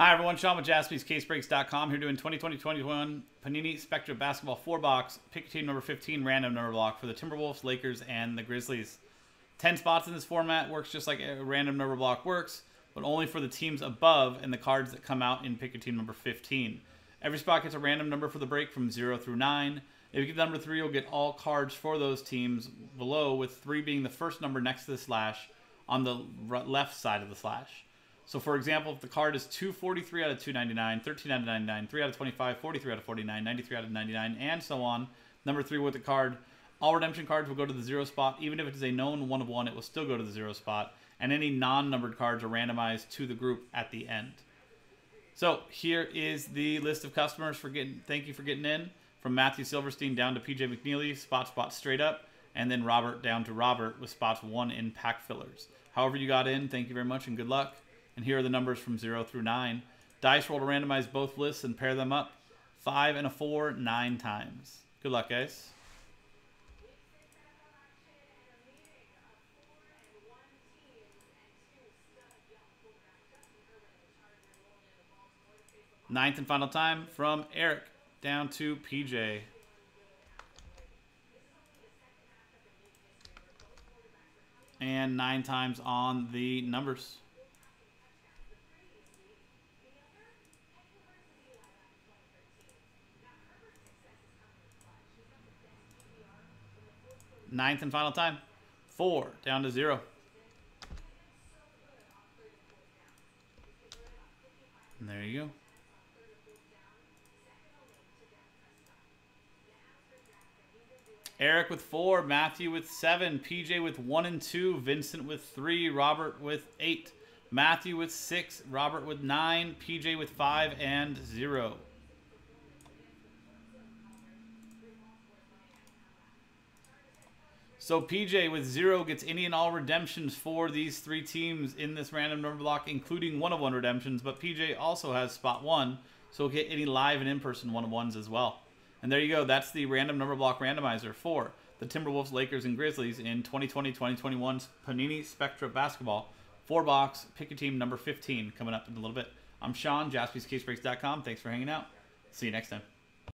Hi, everyone. Sean with jaspyscasebreaks.com here doing 2020-21 Panini Spectra Basketball 4-box pick team number 15 random number block for the Timberwolves, Lakers, and the Grizzlies. 10 spots in this format works just like a random number block works, but only for the teams above and the cards that come out in pick team number 15. Every spot gets a random number for the break from 0 through 9. If you get number 3, you'll get all cards for those teams below, with 3 being the first number next to the slash on the left side of the slash. So for example, if the card is 243 out of 299, 13 out of 99, 3 out of 25, 43 out of 49, 93 out of 99, and so on. Number three with the card, all redemption cards will go to the zero spot. Even if it is a known one of one, it will still go to the zero spot. And any non-numbered cards are randomized to the group at the end. So here is the list of customers for getting. Thank you for getting in. From Matthew Silverstein down to PJ McNeely, spot spot straight up, and then Robert down to Robert with spots one in pack fillers. However you got in, thank you very much and good luck. And here are the numbers from 0 through 9. Dice roll to randomize both lists and pair them up. 5 and a 4, 9 times. Good luck, guys. Ninth and final time from Eric down to PJ. And nine times on the numbers. Ninth and final time. Four down to zero. And there you go. Eric with four, Matthew with seven, PJ with one and two, Vincent with three, Robert with eight, Matthew with six, Robert with nine, PJ with five and zero. So PJ with zero gets any and all redemptions for these three teams in this random number block, including one of one redemptions. But PJ also has spot one, so he'll get any live and in-person one of ones as well. And there you go. That's the random number block randomizer for the Timberwolves, Lakers, and Grizzlies in 2020-2021 Panini Spectra Basketball. Four box, pick a team number 15 coming up in a little bit. I'm Sean, jaspyscasebreaks.com. Thanks for hanging out. See you next time.